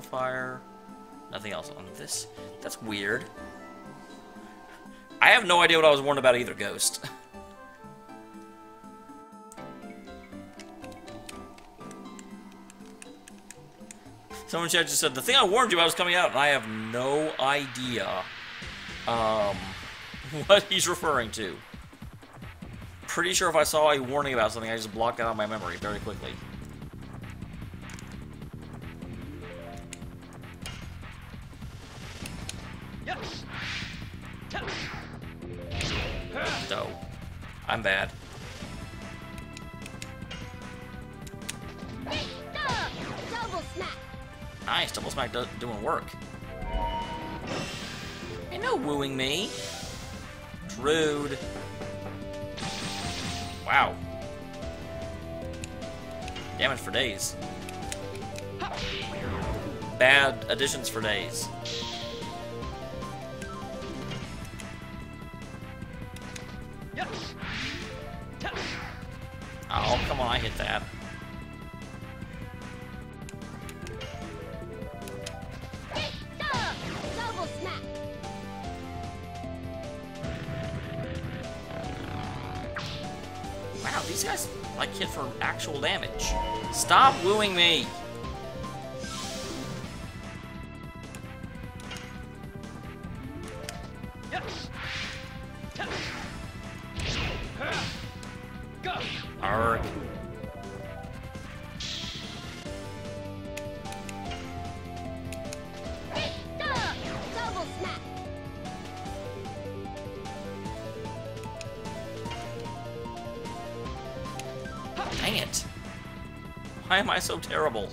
fire. Nothing else on this. That's weird. I have no idea what I was warned about either, Ghost. Someone chat just said, the thing I warned you about was coming out, and I have no idea um, what he's referring to. Pretty sure if I saw a warning about something, I just blocked it out of my memory very quickly. I'm bad. Double. Nice, double smack do doing work. Ain't no wooing me. It's rude. Wow. Damage for days. Bad additions for days. That. Why am I so terrible?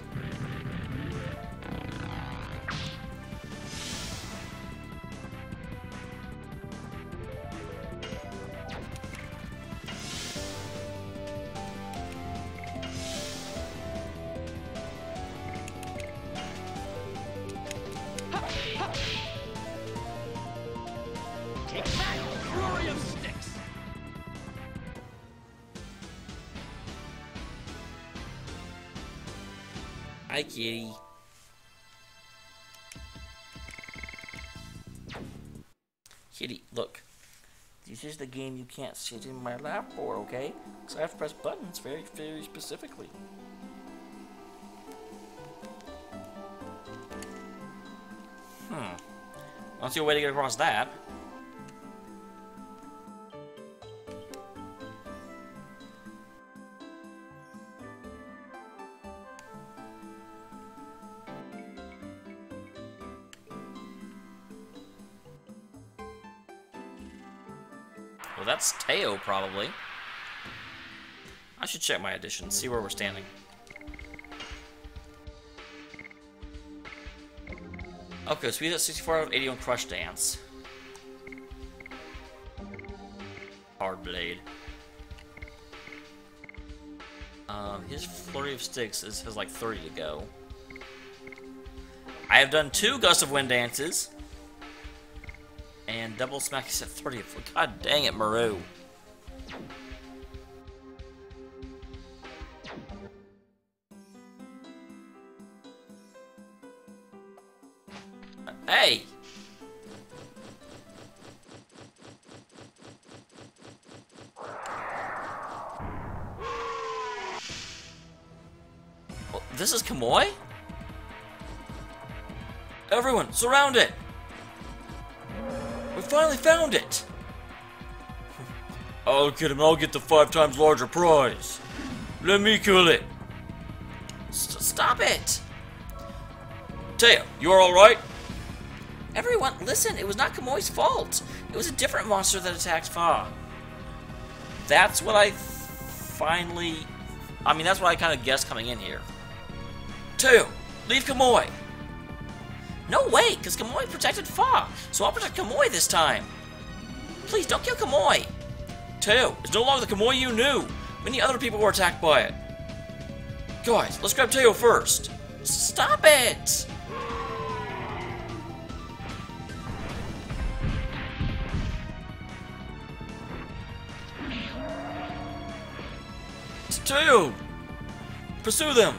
Game you can't sit in my lap for, okay? Because I have to press buttons very, very specifically. Hmm. Don't see a way to get across that. That's Teo, probably. I should check my additions, see where we're standing. Okay, so we got 64 out of 80 on Crush Dance. Hard Blade. Um, his Flurry of Styx is, has like 30 to go. I have done two Gust of Wind dances. Double smack is at 30. God dang it, Meru. Hey! Oh, This is Kamuy? Everyone, surround it! Finally found it! I'll get him, I'll get the five times larger prize. Let me kill it. S stop it! Taya, you are alright? Everyone, listen, it was not Kamuy's fault. It was a different monster that attacked Fa. That's what I finally... I mean, that's what I kind of guessed coming in here. Two, leave Kamuy. No way, because Kamuy protected Fa, so I'll protect Kamuy this time. Please, don't kill Kamuy. Teo, it's no longer the Kamuy you knew. Many other people were attacked by it. Guys, let's grab Teo first. Stop it! Teo! Pursue them!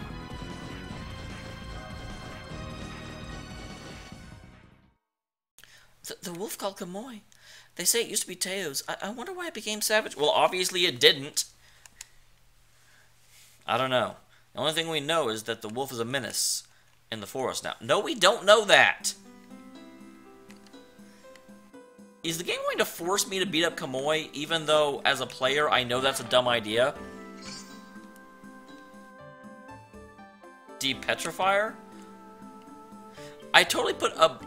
The wolf called Kamuy. They say it used to be Teo's. I, I wonder why it became savage. Well, obviously it didn't. I don't know. The only thing we know is that the wolf is a menace in the forest now. No, we don't know that. Is the game going to force me to beat up Kamuy, even though, as a player, I know that's a dumb idea? Depetrifier? I totally put a...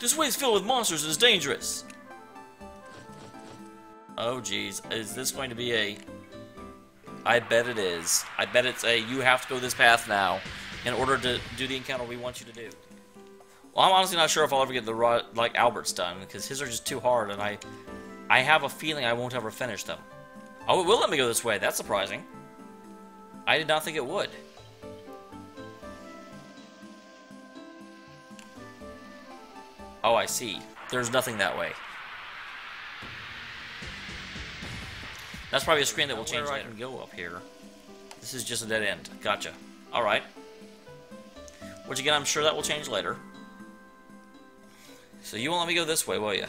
This way is filled with monsters and is dangerous. Oh, jeez. Is this going to be a... I bet it is. I bet it's a you have to go this path now in order to do the encounter we want you to do. Well, I'm honestly not sure if I'll ever get the like Albert's done because his are just too hard, and I, I have a feeling I won't ever finish them. Oh, it will let me go this way. That's surprising. I did not think it would. Oh, I see. There's nothing that way. That's probably a screen that will change later. I can go up here. This is just a dead end. Gotcha. Alright. Which again, I'm sure that will change later. So you won't let me go this way, will you?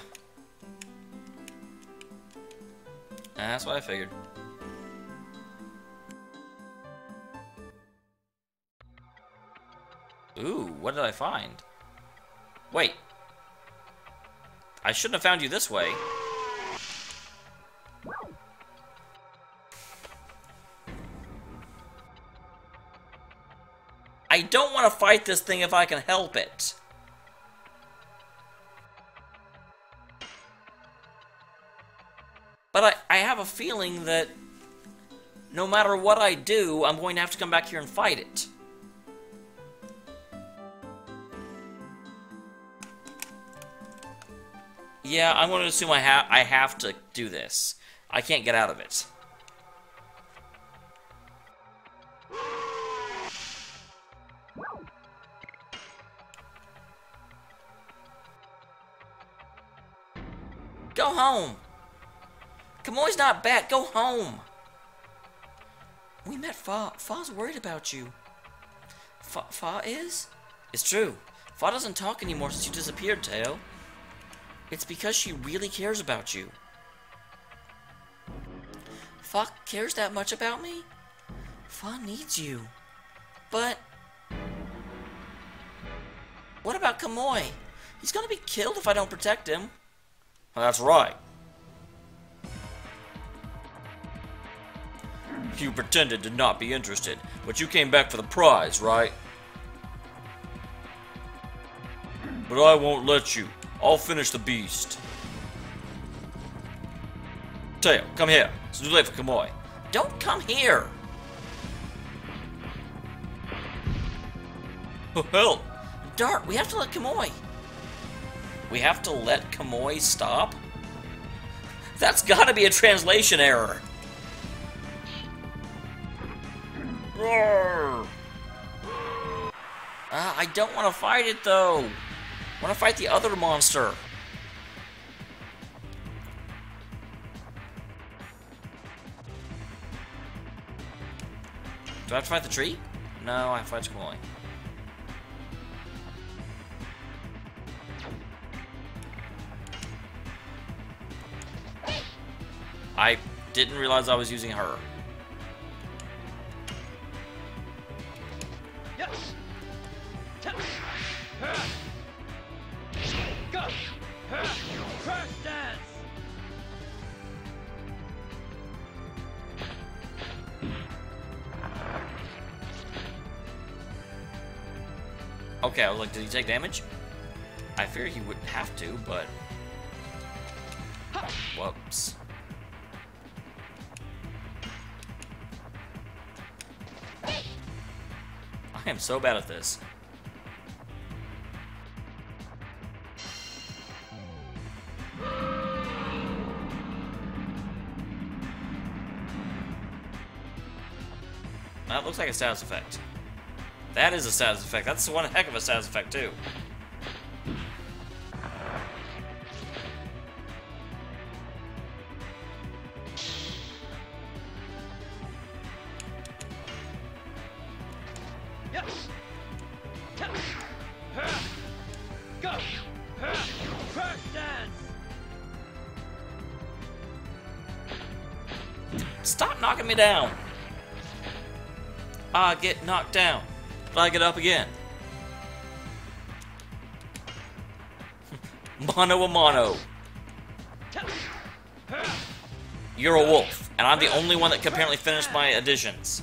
That's what I figured. Ooh, what did I find? Wait. I shouldn't have found you this way. I don't want to fight this thing if I can help it. But I, I have a feeling that no matter what I do, I'm going to have to come back here and fight it. Yeah, I'm going to assume I, ha I have to do this. I can't get out of it. Go home. Kamuy's not back. Go home. We met Fa. Fa's worried about you. Fa, Fa is? It's true. Fa doesn't talk anymore since you disappeared, Teo. It's because she really cares about you. Fa cares that much about me? Fa needs you. But... What about Kamuy? He's gonna be killed if I don't protect him. That's right. You pretended to not be interested, but you came back for the prize, right? But I won't let you. I'll finish the beast. Tail, come here. It's too late for Kamuy. Don't come here! Oh, hell! Dart, we have to let Kamuy. We have to let Kamuy stop? That's gotta be a translation error. Uh, I don't want to fight it though. I want to fight the other monster. Do I have to fight the tree? No, I have to fight Kamuy. I didn't realize I was using her. Yes. Crash dance. Okay, I was like, did he take damage? I fear he wouldn't have to, but... Whoops. I am so bad at this. like a status effect. That is a status effect. That's one heck of a status effect, too. Stop knocking me down! I get knocked down, but I get up again. Mono a mono. You're a wolf, and I'm the only one that can apparently finish my additions.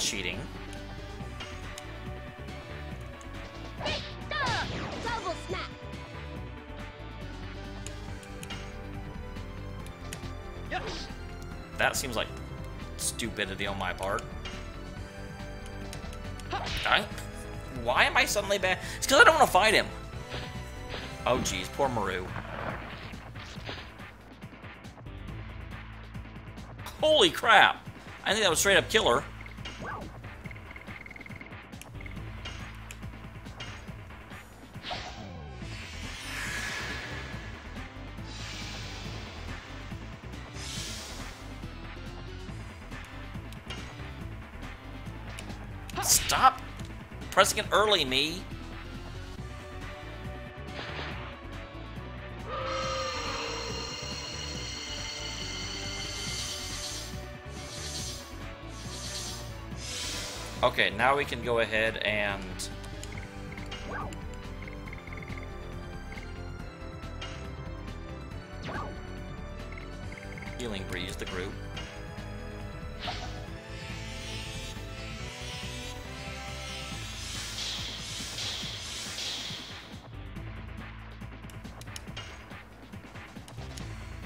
Cheating. That seems like stupidity on my part. I, why am I suddenly bad? It's because I don't want to fight him. Oh, jeez, poor Meru. Holy crap! I think that was straight up killer. Pressing it early, me. Okay, now we can go ahead and...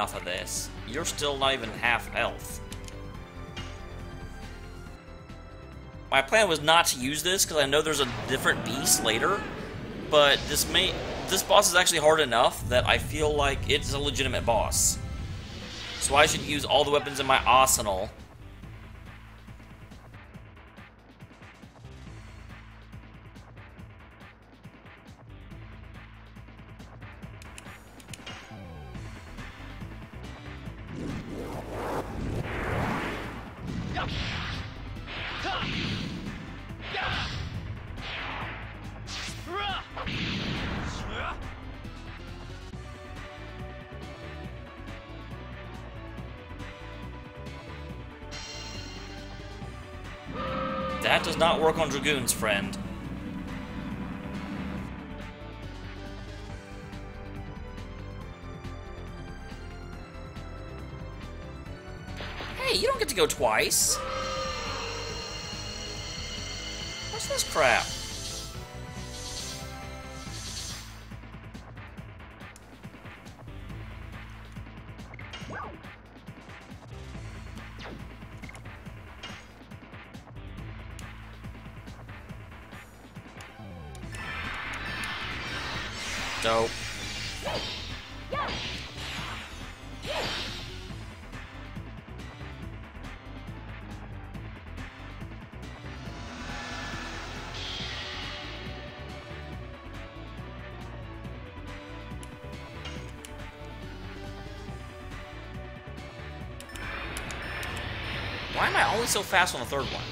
Enough of this. You're still not even half health. My plan was not to use this because I know there's a different beast later, but this may this boss is actually hard enough that I feel like it's a legitimate boss. So I should use all the weapons in my arsenal. That does not work on Dragoons, friend. Hey, you don't get to go twice. What's this crap? Why am I always so fast on the third one?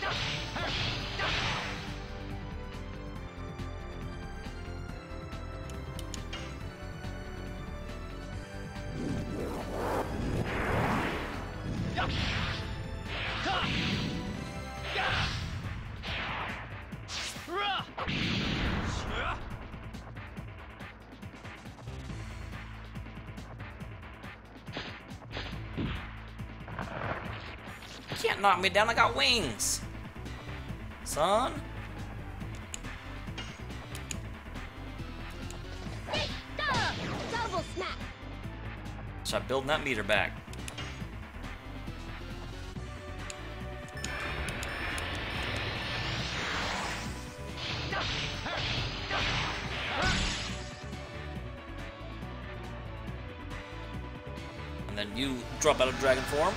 knock me down. I got wings. Son. So I'm building that meter back. And then you drop out of dragon form.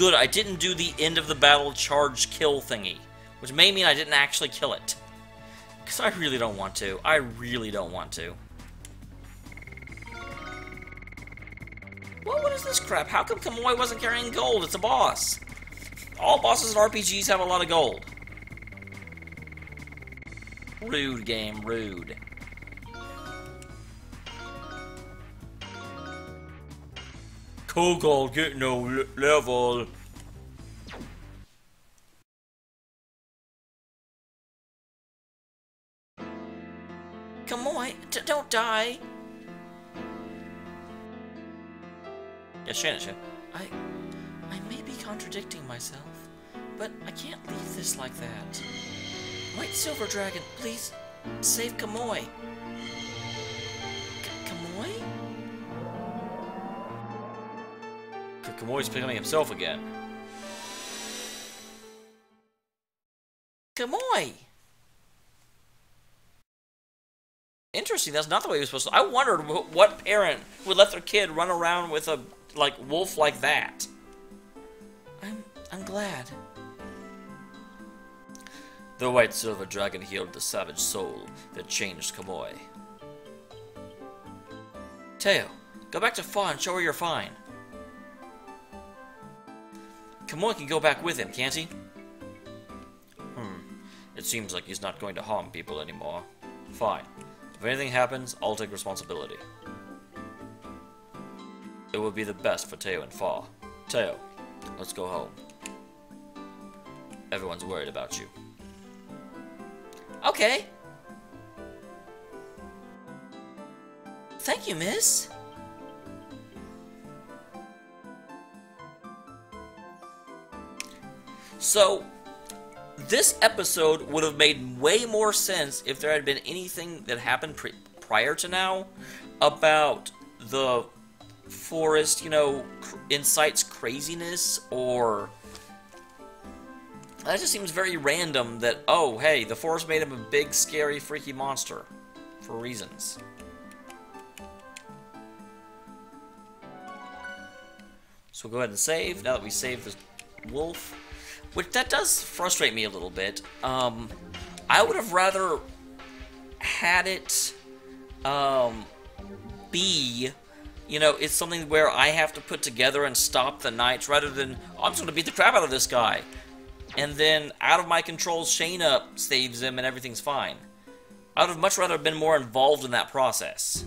Good, I didn't do the end of the battle charge kill thingy, which may mean I didn't actually kill it. Because I really don't want to. I really don't want to. Well, what is this crap? How come Kamuy wasn't carrying gold? It's a boss. All bosses in RPGs have a lot of gold. Rude game, rude. Kongol, get no le- level. Kamuy, d- don't die. Yes, Shanish, I, I may be contradicting myself, but I can't leave this like that. White Silver Dragon, please save Kamuy. K- Kamuy's becoming himself again. Kamuy! Interesting, that's not the way he was supposed to. I wondered what parent would let their kid run around with a, like, wolf like that. I'm, I'm glad. The white silver dragon healed the savage soul that changed Kamuy. Teo, go back to Fa and show her you're fine. Kamuy can go back with him, can't he? Hmm. It seems like he's not going to harm people anymore. Fine. If anything happens, I'll take responsibility. It would be the best for Teo and Fa. Teo, let's go home. Everyone's worried about you. Okay. Thank you, miss. So, this episode would have made way more sense if there had been anything that happened pre- prior to now about the forest, you know, cr- incites craziness or that just seems very random that oh, hey, the forest made him a big scary freaky monster for reasons. So we'll go ahead and save now that we saved the wolf. Which that does frustrate me a little bit. Um, I would have rather had it um, be, you know, it's something where I have to put together and stop the knights rather than oh, I'm just gonna beat the crap out of this guy, and then out of my control, Shana saves him and everything's fine. I would have much rather been more involved in that process.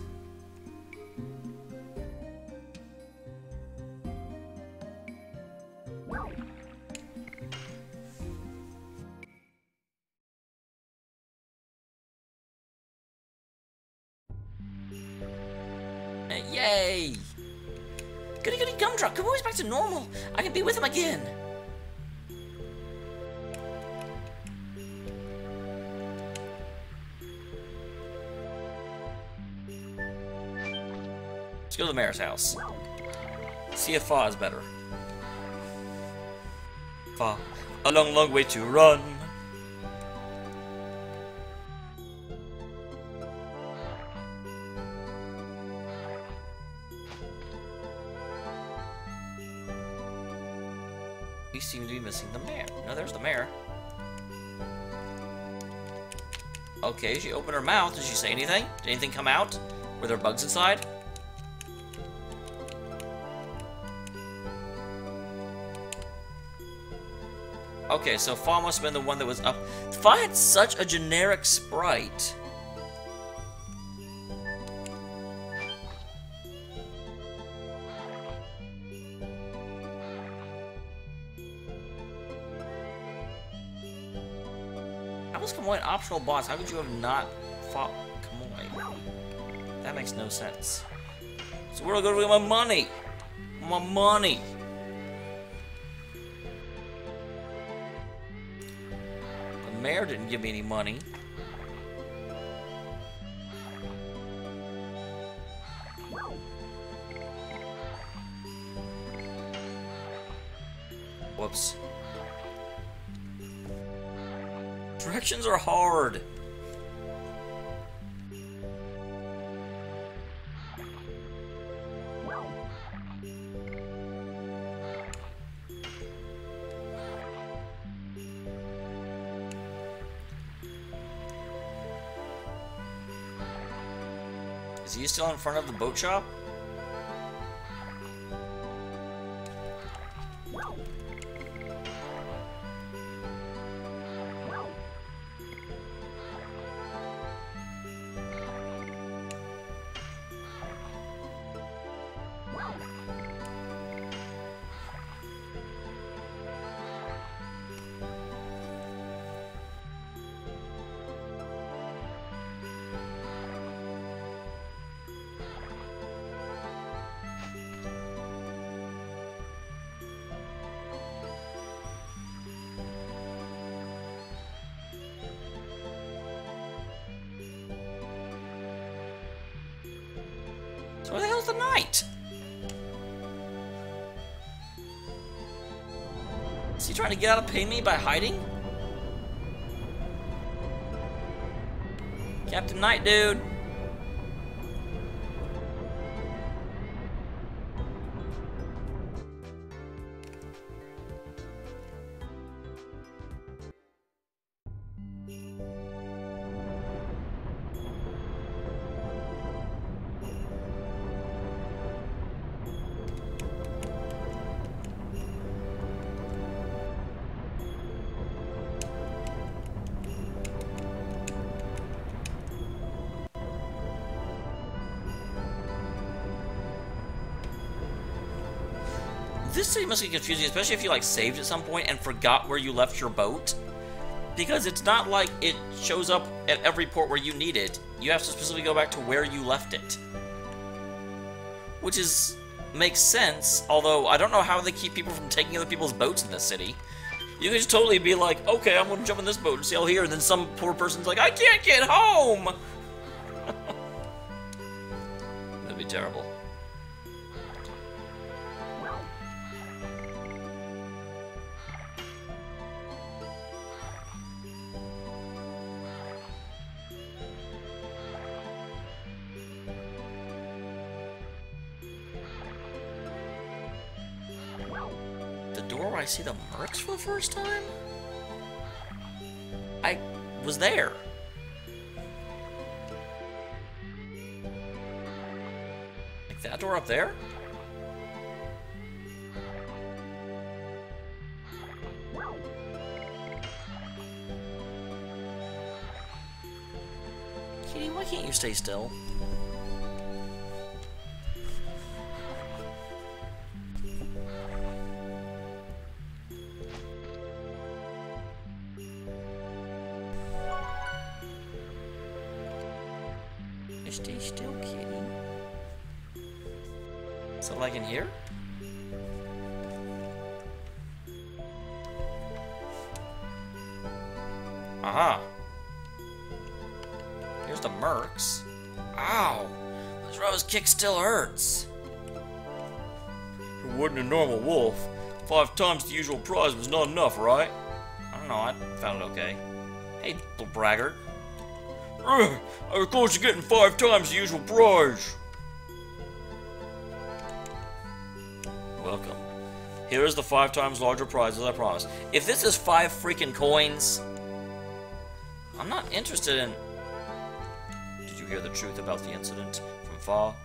I can be with him again. Let's go to the mayor's house. See if Fa is better. Fa, a long, long way to run. Seem to be missing the mayor. No, there's the mayor. Okay, she opened her mouth. Did she say anything? Did anything come out? Were there bugs inside? Okay, so Fa must have been the one that was up. Fa had such a generic sprite. Optional boss? How could you have not fought Kamuy? That makes no sense. So where do I go to get my money? My money! The mayor didn't give me any money. Whoops. Directions are hard. Is he still in front of the boat shop? Where the hell's the knight? Is he trying to get out of paying me by hiding? Captain Knight, dude. City must get confusing, especially if you like saved at some point and forgot where you left your boat. Because it's not like it shows up at every port where you need it. You have to specifically go back to where you left it. Which is makes sense, although I don't know how they keep people from taking other people's boats in this city. You could just totally be like, okay, I'm gonna jump in this boat and sail here, and then some poor person's like, I can't get home! That'd be terrible. I see the mercs for the first time? I was there. Like that door up there? Kitty, why can't you stay still? Five times the usual prize was not enough, right? I don't know, I found it okay. Hey, little braggart. Was close to getting five times the usual prize. Welcome. Here is the five times larger prize as I promised. If this is five freaking coins, I'm not interested in... Did you hear the truth about the incident from far?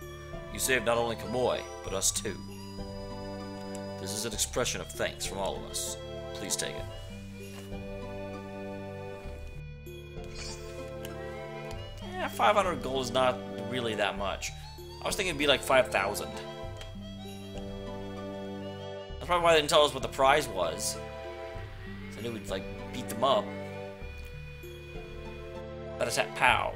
You saved not only Kamuy, but us too. This is an expression of thanks from all of us. Please take it. Yeah, 500 gold is not really that much. I was thinking it'd be like 5,000. That's probably why they didn't tell us what the prize was. I knew we'd, like, beat them up. Better attack pow.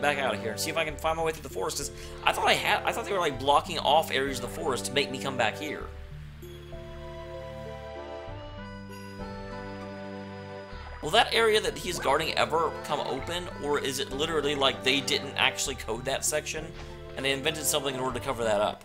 Back out of here and see if I can find my way through the forest. 'cause I thought I had I thought they were like blocking off areas of the forest to make me come back here. Will that area that he's guarding ever come open, or is it literally like they didn't actually code that section and they invented something in order to cover that up?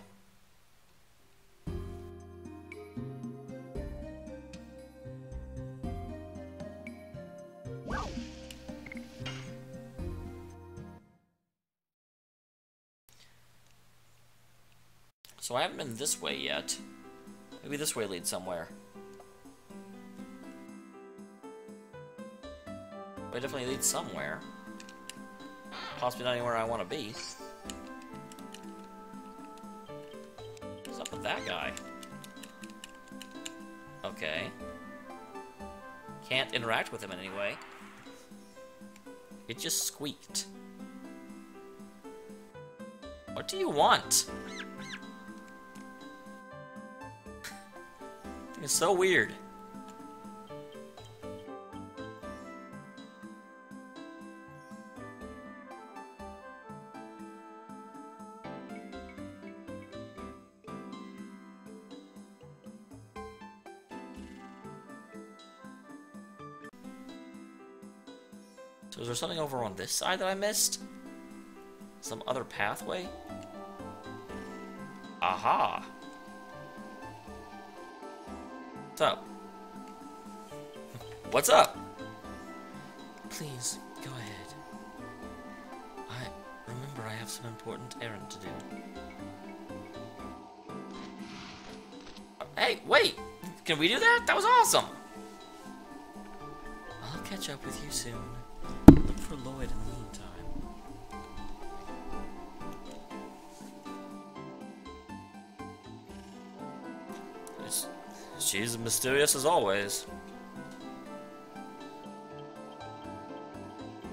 I haven't been this way yet. Maybe this way leads somewhere. But it definitely leads somewhere. Possibly not anywhere I want to be. What's up with that guy? Okay. Can't interact with him in any way. It just squeaked. What do you want? It's so weird. So is there something over on this side that I missed? Some other pathway? Aha! What's up? What's up? Please, go ahead. I remember I have some important errand to do. Hey, wait! Can we do that? That was awesome! I'll catch up with you soon. Look for Lloyd in the she's mysterious as always.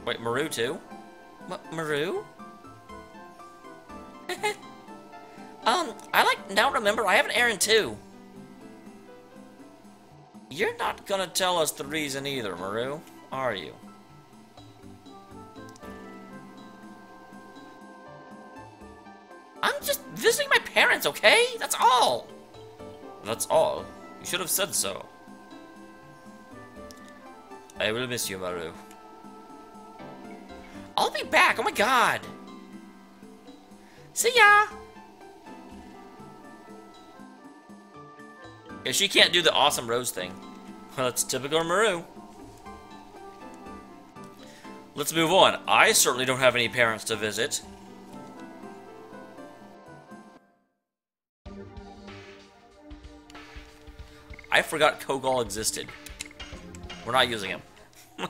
Wait, Meru too? M Meru? um, I like now remember I have an errand too. You're not gonna tell us the reason either, Meru, are you? I'm just visiting my parents, okay? That's all. That's all. You should have said so. I will miss you, Meru. I'll be back. Oh my god. See ya. Yeah, she can't do the awesome rose thing. Well, that's typical Meru. Let's move on. I certainly don't have any parents to visit. I forgot Kongol existed. We're not using him.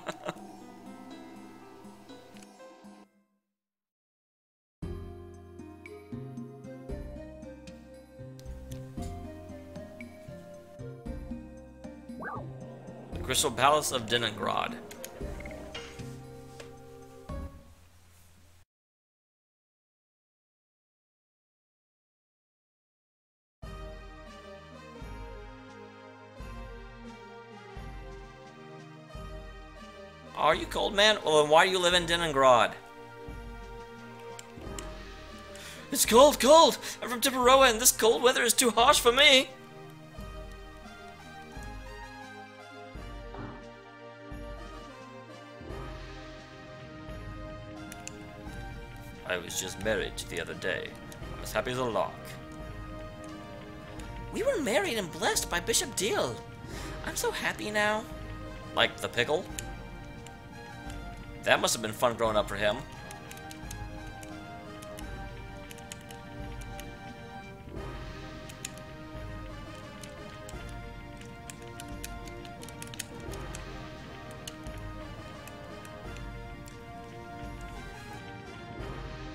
Crystal Palace of Deningrad. Cold, man? Well, then why do you live in Deningrad? It's cold, cold! I'm from Tiberoa, and this cold weather is too harsh for me! I was just married the other day. I'm as happy as a lark. We were married and blessed by Bishop Dille. I'm so happy now. Like the pickle? That must have been fun growing up for him.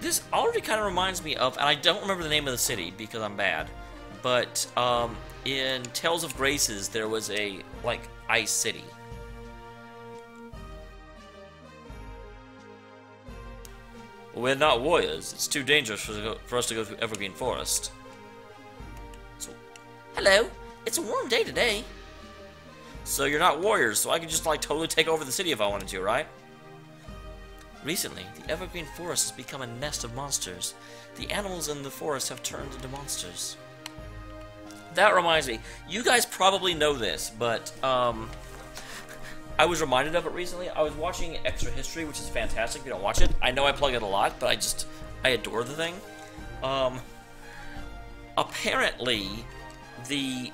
this already kind of reminds me of, and I don't remember the name of the city because I'm bad, but um, in Tales of Graces there was a like ice city. We're not warriors. It's too dangerous for, for us to go through Evergreen Forest. So, hello. It's a warm day today. So you're not warriors, so I could just like totally take over the city if I wanted to, right? Recently, the Evergreen Forest has become a nest of monsters. The animals in the forest have turned into monsters. That reminds me, you guys probably know this, but um, I was reminded of it recently. I was watching Extra History, which is fantastic. If you don't watch it, I know I plug it a lot, but I just I adore the thing. Um, apparently, the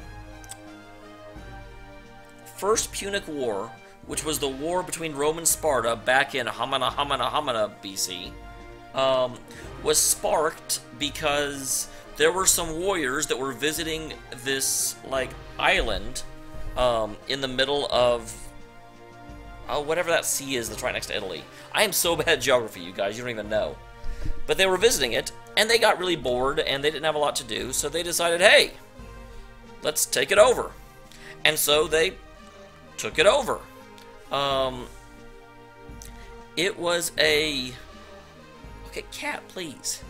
First Punic War, which was the war between Rome and Sparta back in Hamana Hamana Hamana BC, um, was sparked because there were some warriors that were visiting this like island um, in the middle of oh whatever that sea is that's right next to Italy. I am so bad at geography, you guys. You don't even know. But they were visiting it, and they got really bored, and they didn't have a lot to do, so they decided, hey, let's take it over. And so they took it over. Um, it was a okay, cat, please.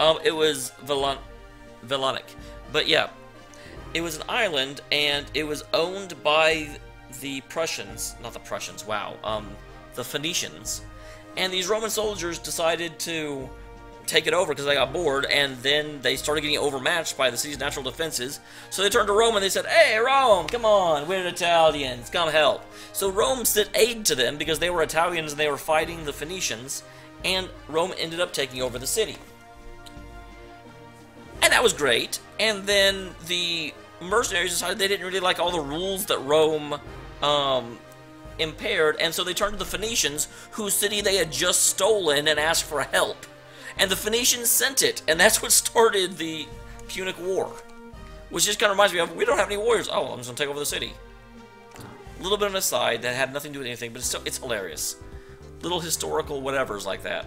Um, it was Villan Villanic, but yeah, it was an island, and it was owned by the Prussians, not the Prussians. Wow, um, the Phoenicians, and these Roman soldiers decided to take it over because they got bored, and then they started getting overmatched by the city's natural defenses. So they turned to Rome and they said, "Hey, Rome, come on, we're Italians, come help." So Rome sent aid to them because they were Italians and they were fighting the Phoenicians, and Rome ended up taking over the city. And that was great. And then the mercenaries decided they didn't really like all the rules that Rome um, impaired, and so they turned to the Phoenicians, whose city they had just stolen, and asked for help. And the Phoenicians sent it, and that's what started the Punic War. Which just kind of reminds me of, we don't have any warriors. Oh, I'm just going to take over the city. A little bit of an aside that had nothing to do with anything, but it's still, it's hilarious. Little historical whatevers like that.